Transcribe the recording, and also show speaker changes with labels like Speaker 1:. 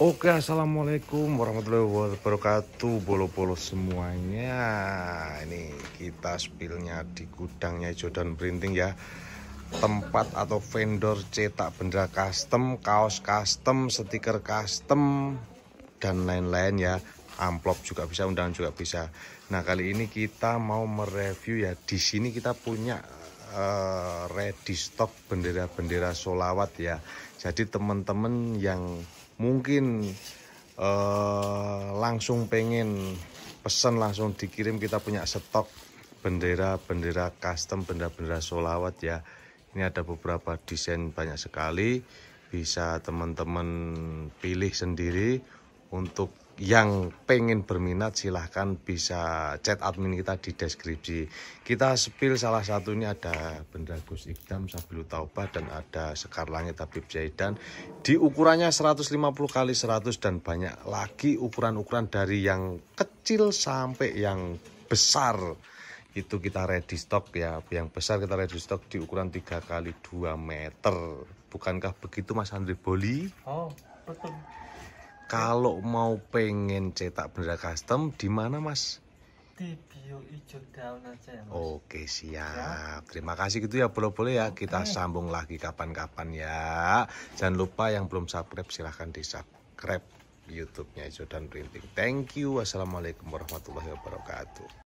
Speaker 1: Oke assalamualaikum warahmatullahi wabarakatuh Bolo-bolo semuanya. Ini kita spillnya di gudangnya Jordan Printing ya. Tempat atau vendor cetak bendera custom Kaos custom, stiker custom Dan lain-lain ya. Amplop juga bisa, undangan juga bisa. Nah kali ini kita mau mereview ya. Di sini kita punya uh, ready stock bendera-bendera solawat ya. Jadi teman-teman yang mungkin uh, langsung pengen pesan langsung dikirim kita punya stok bendera-bendera custom bendera-bendera solawat ya. Ini ada beberapa desain banyak sekali. Bisa teman-teman pilih sendiri untuk yang pengen berminat silahkan bisa chat admin kita di deskripsi. Kita spill salah satu ini ada benda Gus Ikdam Sabilu Taubah dan ada Sekar Langit Habib Zaidan di ukurannya 150 kali 100 dan banyak lagi ukuran-ukuran dari yang kecil sampai yang besar. Itu kita ready stock ya yang besar kita ready stock di ukuran 3 kali 2 meter. Bukankah begitu Mas Andri Boli?
Speaker 2: Oh betul
Speaker 1: kalau mau pengen cetak bendera custom di mana Mas?
Speaker 2: Di bio hijau daun aja ya Mas.
Speaker 1: Oke siap. Ya. Terima kasih gitu ya boleh-boleh ya. Kita sambung lagi kapan-kapan ya. Jangan lupa yang belum subscribe silahkan di subscribe YouTube-nya Jordan Printing. Thank you. Wassalamualaikum warahmatullahi wabarakatuh.